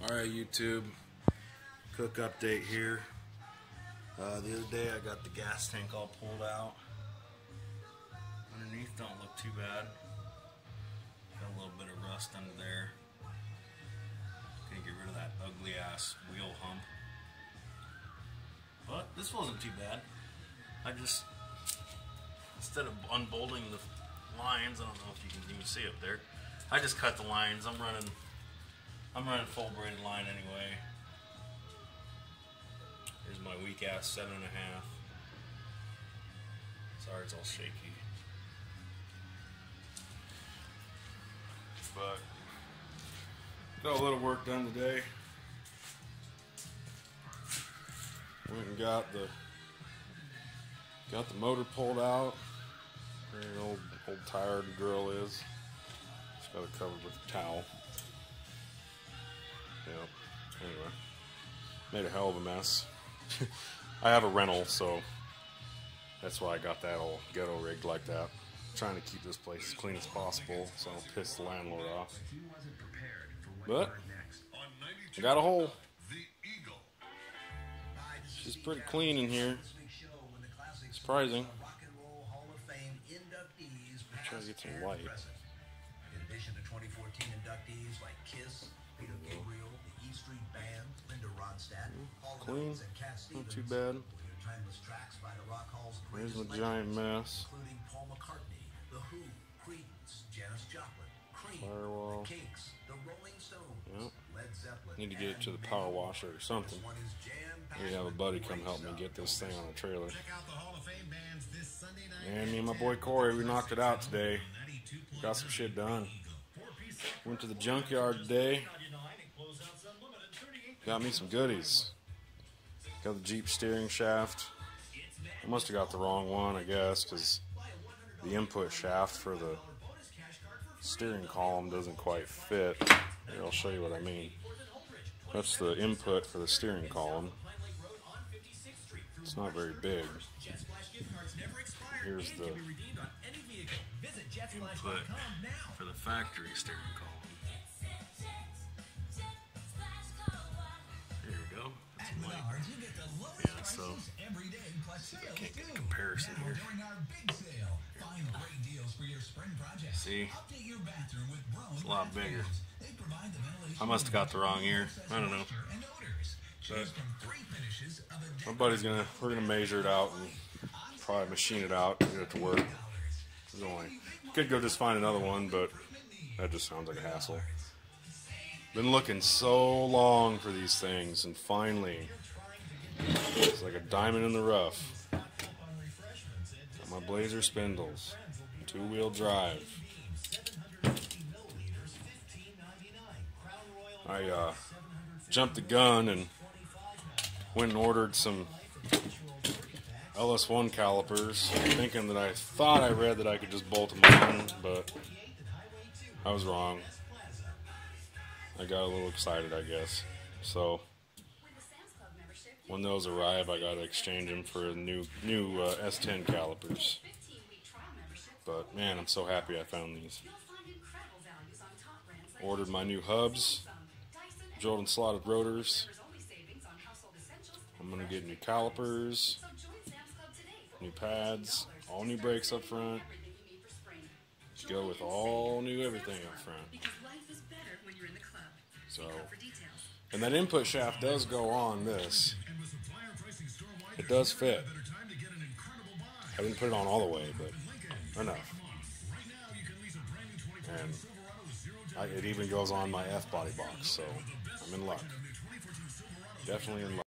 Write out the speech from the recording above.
Alright, YouTube. Cook update here. Uh, the other day I got the gas tank all pulled out. Underneath don't look too bad. Got a little bit of rust under there. Gonna get rid of that ugly ass wheel hump. But this wasn't too bad. I just, instead of unbolting the lines, I don't know if you can even see up there. I just cut the lines. I'm running I'm running full braided line anyway. Here's my weak ass seven and a half. Sorry, it's all shaky. But got a little work done today. Went and got the got the motor pulled out. The old old tired girl is. Just got it covered with a towel. Yeah. Anyway, made a hell of a mess. I have a rental, so that's why I got that all ghetto rigged like that. trying to keep this place as clean as possible, so I don't piss the landlord off. But I got a hole. She's pretty clean in here. Surprising. Try to get some light. In addition to 2014 inductees like Kiss, Street Band, Linda Ronstadt, hmm. Paul Clean. Jones, and Cat Not too bad. timeless tracks by the Rock Hall's Here's the giant mess. including Paul McCartney, The Who, Creedence, Janis Joplin, Cream, Firewall. The Kinks, The Rolling Stones, Yep. Led Zeppelin. Need to get it to the power washer or something. Maybe have a buddy come help me get this thing on a trailer. Check out the Hall of Fame bands this Sunday night. And me and my boy Corey, we knocked it out today. Got some shit done. Went to the junkyard today. Got me some goodies. Got the Jeep steering shaft. I must have got the wrong one, I guess, because the input shaft for the steering column doesn't quite fit. Here, I'll show you what I mean. That's the input for the steering column. It's not very big. Here's the input for the factory steering column. Sale, find great deals for your spring project. See? It's a lot bigger. I must have got the wrong ear. I don't know. and My buddy's gonna we're gonna measure it out and probably machine it out, get it to work. Could go just find another one, but that just sounds like a hassle. Been looking so long for these things, and finally, it's like a diamond in the rough. Got my Blazer spindles, two wheel drive. I uh, jumped the gun and went and ordered some LS1 calipers, thinking that I thought I read that I could just bolt them on, but I was wrong. I got a little excited, I guess. So when those arrive, I gotta exchange them for new new uh, S10 calipers. But man, I'm so happy I found these. Ordered my new hubs, Jordan slotted rotors. I'm gonna get new calipers, new pads, all new brakes up front. Go with all new everything up front. So, and that input shaft does go on this. It does fit. I didn't put it on all the way, but enough. And I, it even goes on my F body box, so I'm in luck. Definitely in luck.